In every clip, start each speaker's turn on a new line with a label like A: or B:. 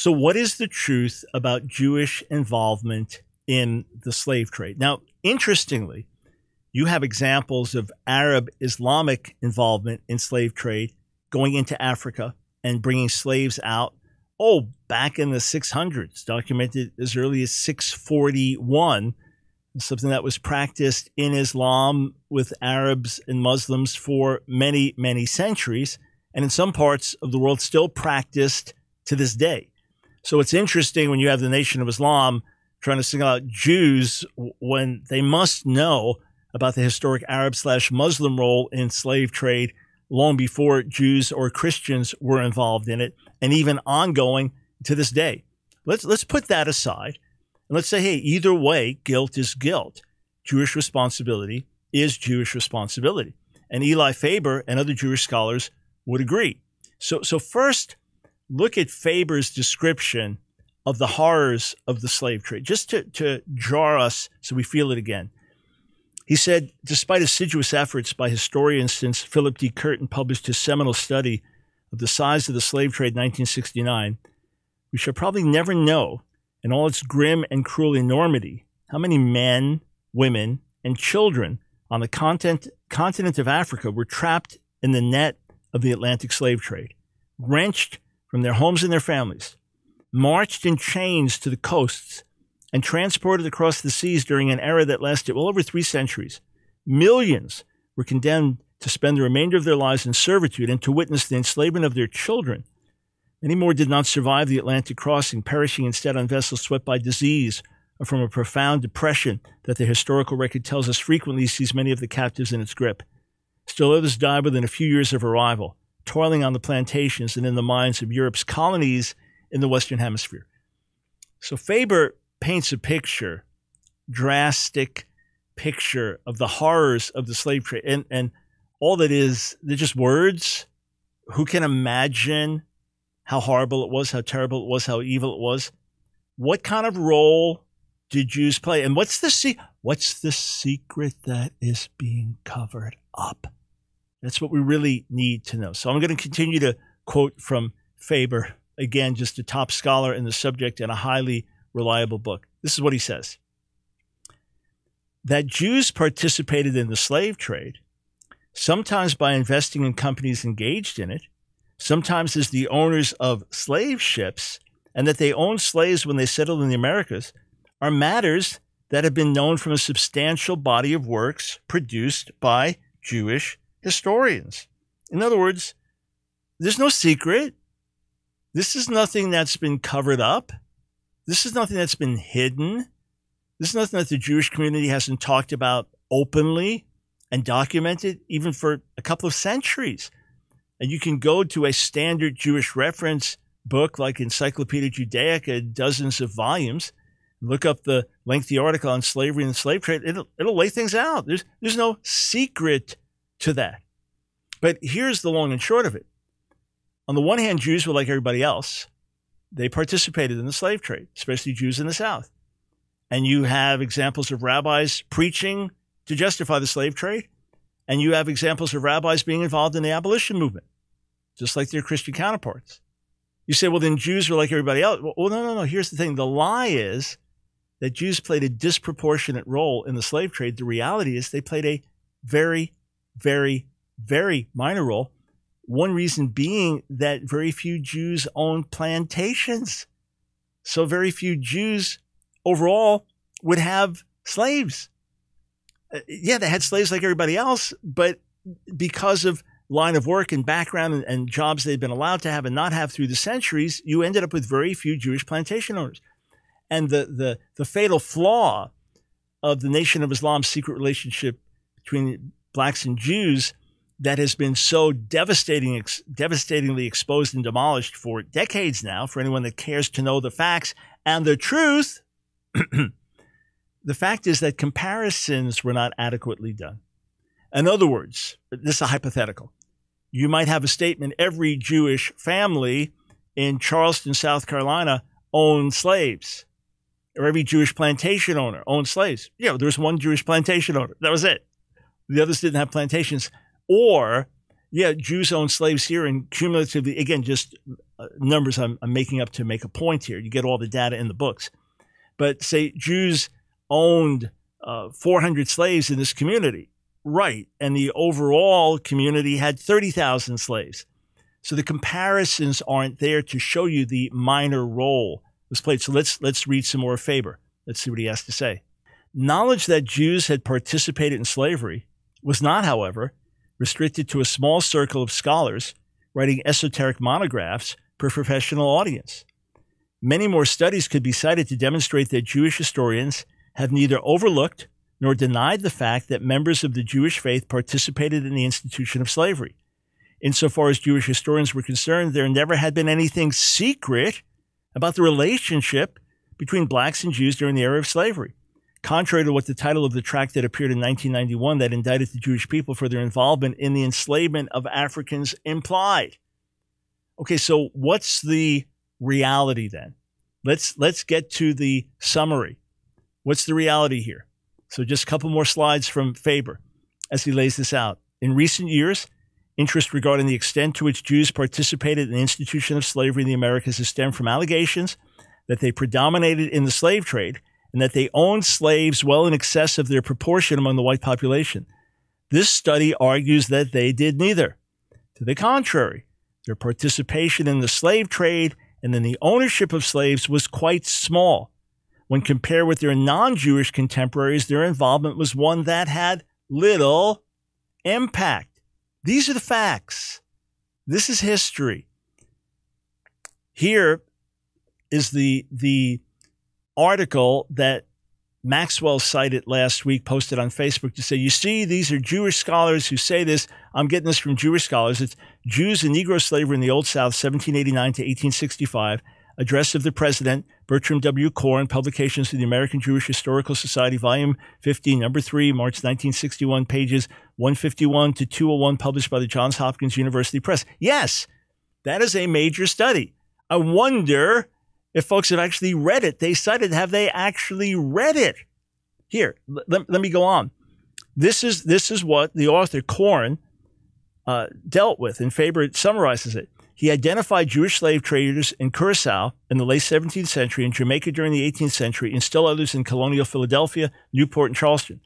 A: So, what is the truth about Jewish involvement in the slave trade? Now, interestingly, you have examples of Arab Islamic involvement in slave trade going into Africa and bringing slaves out. Oh, back in the 600s, documented as early as 641, something that was practiced in Islam with Arabs and Muslims for many, many centuries, and in some parts of the world still practiced to this day. So it's interesting when you have the Nation of Islam trying to single out Jews when they must know about the historic Arab slash Muslim role in slave trade long before Jews or Christians were involved in it, and even ongoing to this day. Let's let's put that aside and let's say, hey, either way, guilt is guilt. Jewish responsibility is Jewish responsibility. And Eli Faber and other Jewish scholars would agree. So so first, look at Faber's description of the horrors of the slave trade, just to, to jar us so we feel it again. He said, despite assiduous efforts by historians since Philip D. Curtin published his seminal study of the size of the slave trade in 1969, we shall probably never know, in all its grim and cruel enormity, how many men, women, and children on the continent, continent of Africa were trapped in the net of the Atlantic slave trade, wrenched from their homes and their families, marched in chains to the coasts and transported across the seas during an era that lasted well over three centuries. Millions were condemned to spend the remainder of their lives in servitude and to witness the enslavement of their children. Many more did not survive the Atlantic crossing, perishing instead on vessels swept by disease or from a profound depression that the historical record tells us frequently sees many of the captives in its grip. Still others died within a few years of arrival, toiling on the plantations and in the mines of Europe's colonies in the Western Hemisphere. So Faber paints a picture, drastic picture of the horrors of the slave trade. And, and all that is, they're just words. Who can imagine how horrible it was, how terrible it was, how evil it was? What kind of role did Jews play? And what's the se- what's the secret that is being covered up? That's what we really need to know. So I'm going to continue to quote from Faber, again, just a top scholar in the subject and a highly reliable book. This is what he says that Jews participated in the slave trade, sometimes by investing in companies engaged in it, sometimes as the owners of slave ships, and that they owned slaves when they settled in the Americas, are matters that have been known from a substantial body of works produced by Jewish historians. In other words, there's no secret. This is nothing that's been covered up. This is nothing that's been hidden. This is nothing that the Jewish community hasn't talked about openly and documented even for a couple of centuries. And you can go to a standard Jewish reference book like Encyclopedia Judaica, dozens of volumes, look up the lengthy article on slavery and the slave trade. It'll, it'll lay things out. There's, there's no secret to that. But here's the long and short of it. On the one hand, Jews were like everybody else they participated in the slave trade, especially Jews in the South. And you have examples of rabbis preaching to justify the slave trade, and you have examples of rabbis being involved in the abolition movement, just like their Christian counterparts. You say, well, then Jews were like everybody else. Well, no, no, no. Here's the thing the lie is that Jews played a disproportionate role in the slave trade. The reality is they played a very, very, very minor role one reason being that very few Jews owned plantations. So very few Jews overall would have slaves. Uh, yeah, they had slaves like everybody else, but because of line of work and background and, and jobs they'd been allowed to have and not have through the centuries, you ended up with very few Jewish plantation owners. And the, the, the fatal flaw of the Nation of Islam's secret relationship between blacks and Jews that has been so devastating, ex- devastatingly exposed and demolished for decades now, for anyone that cares to know the facts and the truth, the fact is that comparisons were not adequately done. In other words, this is a hypothetical. You might have a statement every Jewish family in Charleston, South Carolina owned slaves, or every Jewish plantation owner owned slaves. Yeah, there was one Jewish plantation owner. That was it. The others didn't have plantations or, yeah, Jews owned slaves here and cumulatively, again, just numbers I'm, I'm making up to make a point here. You get all the data in the books. But say Jews owned uh, 400 slaves in this community. Right. And the overall community had 30,000 slaves. So the comparisons aren't there to show you the minor role was played. So let's, let's read some more Faber. Let's see what he has to say. Knowledge that Jews had participated in slavery was not, however, restricted to a small circle of scholars writing esoteric monographs a professional audience. Many more studies could be cited to demonstrate that Jewish historians have neither overlooked nor denied the fact that members of the Jewish faith participated in the institution of slavery. Insofar as Jewish historians were concerned, there never had been anything secret about the relationship between blacks and Jews during the era of slavery. Contrary to what the title of the tract that appeared in 1991 that indicted the Jewish people for their involvement in the enslavement of Africans implied. Okay, so what's the reality then? Let's let's get to the summary. What's the reality here? So just a couple more slides from Faber as he lays this out. In recent years, interest regarding the extent to which Jews participated in the institution of slavery in the Americas has stemmed from allegations that they predominated in the slave trade and that they owned slaves well in excess of their proportion among the white population. This study argues that they did neither. To the contrary, their participation in the slave trade and in the ownership of slaves was quite small. When compared with their non Jewish contemporaries, their involvement was one that had little impact. These are the facts. This is history. Here is the, the article that Maxwell cited last week, posted on Facebook to say, you see, these are Jewish scholars who say this. I'm getting this from Jewish scholars. It's Jews and Negro slavery in the Old South, 1789 to 1865. Address of the President, Bertram W. Korn, Publications of the American Jewish Historical Society, Volume 15, Number 3, March 1961, pages 151 to 201, published by the Johns Hopkins University Press. Yes, that is a major study. I wonder if folks have actually read it. They cited, have they actually read it? Here, let, let me go on. This is, this is what the author, Korn, uh, dealt with, and Faber summarizes it. He identified Jewish slave traders in Curacao in the late 17th century, in Jamaica during the 18th century, and still others in colonial Philadelphia, Newport, and Charleston.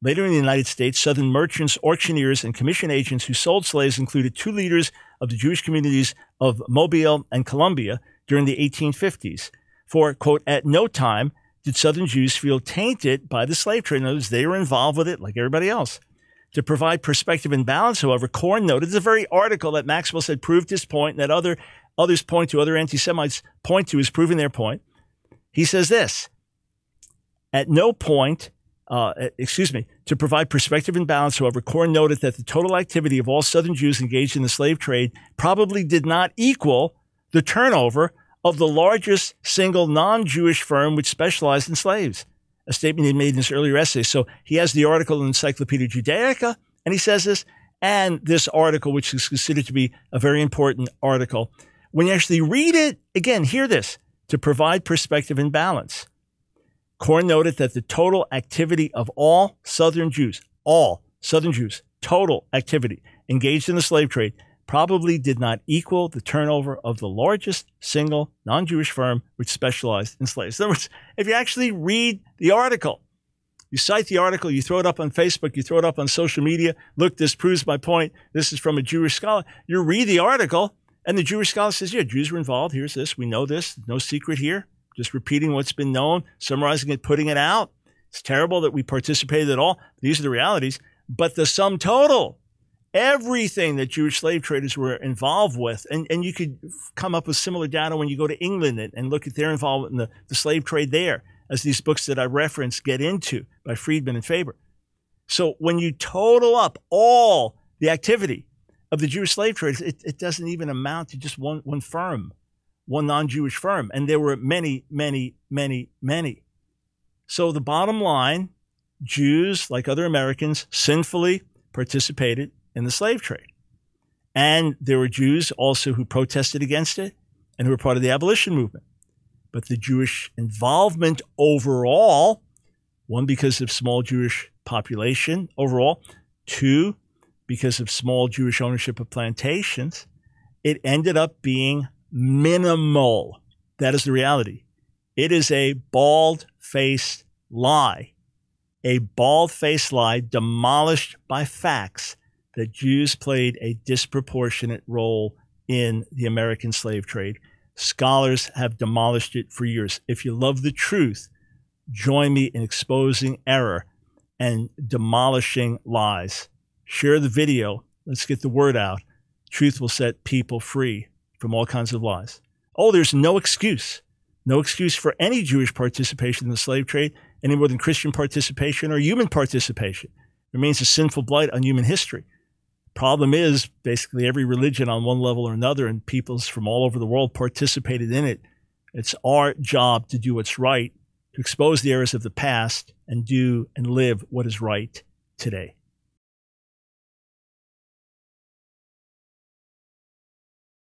A: Later in the United States, Southern merchants, auctioneers, and commission agents who sold slaves included two leaders of the Jewish communities of Mobile and Columbia, during the 1850s. For, quote, at no time did Southern Jews feel tainted by the slave trade. In other words, they were involved with it like everybody else. To provide perspective and balance, however, Korn noted the very article that Maxwell said proved his point and that other others point to, other anti-Semites point to is proving their point. He says this, at no point, uh, excuse me, to provide perspective and balance, however, Korn noted that the total activity of all Southern Jews engaged in the slave trade probably did not equal the turnover of the largest single non Jewish firm which specialized in slaves, a statement he made in his earlier essay. So he has the article in Encyclopedia Judaica, and he says this, and this article, which is considered to be a very important article. When you actually read it, again, hear this to provide perspective and balance. Korn noted that the total activity of all Southern Jews, all Southern Jews, total activity engaged in the slave trade probably did not equal the turnover of the largest single non Jewish firm which specialized in slaves. In other words, if you actually read the article, you cite the article, you throw it up on Facebook, you throw it up on social media. Look, this proves my point. This is from a Jewish scholar. You read the article, and the Jewish scholar says, Yeah, Jews were involved. Here's this. We know this. No secret here. Just repeating what's been known, summarizing it, putting it out. It's terrible that we participated at all. These are the realities. But the sum total everything that Jewish slave traders were involved with. And, and you could come up with similar data when you go to England and, and look at their involvement in the, the slave trade there, as these books that I referenced get into by Friedman and Faber. So when you total up all the activity of the Jewish slave traders, it, it doesn't even amount to just one, one firm, one non Jewish firm. And there were many, many, many, many. So the bottom line Jews, like other Americans, sinfully participated in the slave trade. And there were Jews also who protested against it and who were part of the abolition movement. But the Jewish involvement overall, one, because of small Jewish population overall, two, because of small Jewish ownership of plantations, it ended up being minimal. That is the reality. It is a bald faced lie, a bald faced lie demolished by facts that Jews played a disproportionate role in the American slave trade. Scholars have demolished it for years. If you love the truth, join me in exposing error and demolishing lies. Share the video. Let's get the word out. Truth will set people free from all kinds of lies. Oh, there's no excuse. No excuse for any Jewish participation in the slave trade any more than Christian participation or human participation. It remains a sinful blight on human history. Problem is, basically every religion on one level or another and peoples from all over the world participated in it. It's our job to do what's right, to expose the errors of the past and do and live what is right today.